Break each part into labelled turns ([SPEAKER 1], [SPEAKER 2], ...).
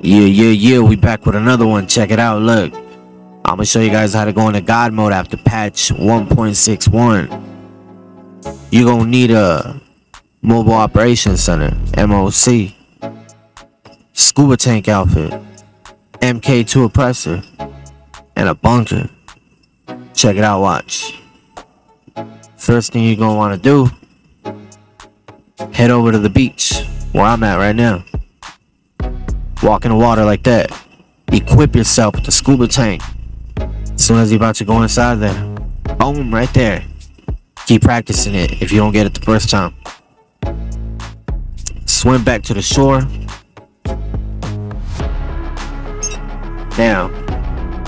[SPEAKER 1] Yeah, yeah, yeah, we back with another one. Check it out. Look, I'm gonna show you guys how to go into God mode after patch 1.61. You're gonna need a mobile operations center, MOC, scuba tank outfit, MK2 oppressor, and a bunker. Check it out, watch. First thing you're gonna wanna do, head over to the beach where I'm at right now. Walk in the water like that. Equip yourself with the scuba tank. As soon as you're about to go inside there. Boom, right there. Keep practicing it if you don't get it the first time. Swim back to the shore. Now,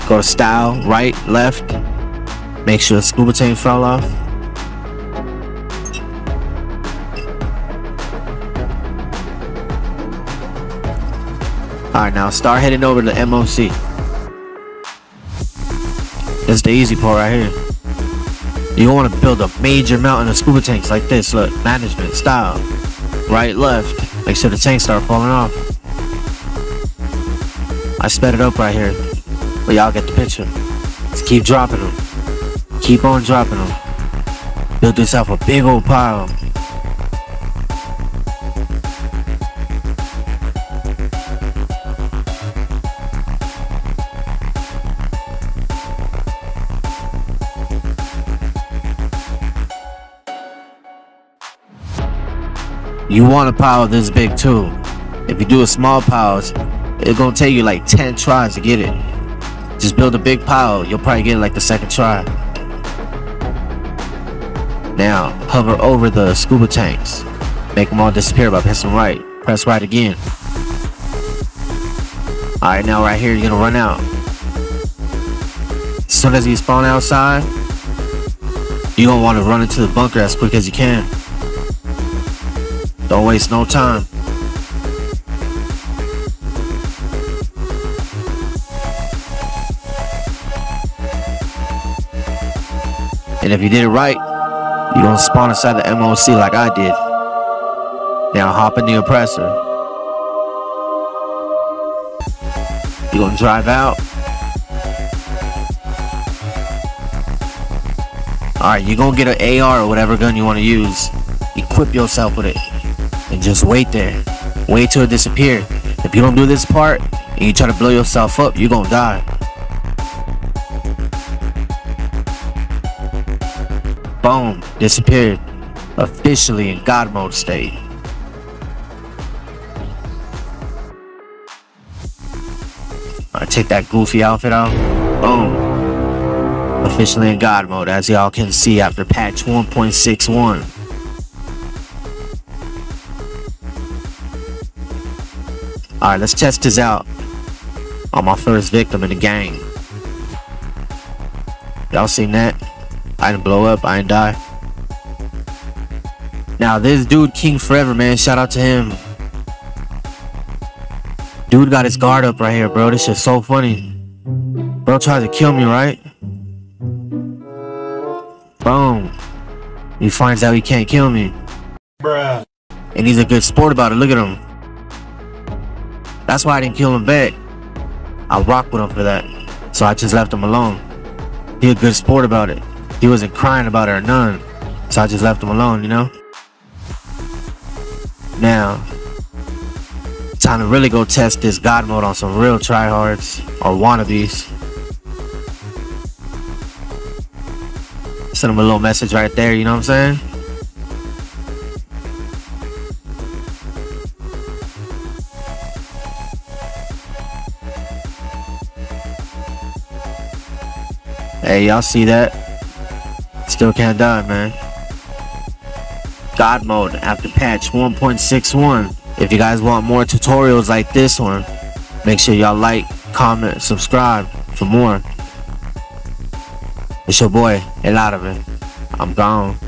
[SPEAKER 1] go to style, right, left. Make sure the scuba tank fell off. Alright, now start heading over to the MOC. That's the easy part right here. You want to build a major mountain of scuba tanks like this. Look, management, style. Right, left. Make sure the tanks start falling off. I sped it up right here. But y'all get the picture. Just keep dropping them. Keep on dropping them. Build yourself a big old pile. You want a pile this big too. If you do a small piles, it's gonna take you like 10 tries to get it. Just build a big pile, you'll probably get it like the second try. Now, hover over the scuba tanks. Make them all disappear by pressing right. Press right again. Alright, now right here, you're gonna run out. As soon as you spawn outside, you're gonna want to run into the bunker as quick as you can. Don't waste no time. And if you did it right, you're gonna spawn inside the MOC like I did. Now hop in the oppressor. You're gonna drive out. Alright, you're gonna get an AR or whatever gun you wanna use. Equip yourself with it and just wait there. Wait till it disappears. If you don't do this part and you try to blow yourself up, you're gonna die. Boom, disappeared. Officially in God mode state. Alright, take that goofy outfit off. Boom. Officially in God mode, as y'all can see after patch 1.61. Alright, let's test this out on my first victim in the game. Y'all seen that? I didn't blow up, I didn't die. Now this dude King Forever, man, shout out to him. Dude got his guard up right here, bro. This shit's so funny. Bro tries to kill me, right? Boom. He finds out he can't kill me.
[SPEAKER 2] Bruh.
[SPEAKER 1] And he's a good sport about it. Look at him. That's why I didn't kill him back. I rocked with him for that. So I just left him alone. He a good sport about it. He wasn't crying about it or none. So I just left him alone, you know? Now, time to really go test this God mode on some real tryhards or wannabes. Send him a little message right there, you know what I'm saying? Hey, y'all see that? Still can't die, man. God mode after patch 1.61. If you guys want more tutorials like this one, make sure y'all like, comment, subscribe for more. It's your boy, El Árabe. I'm gone.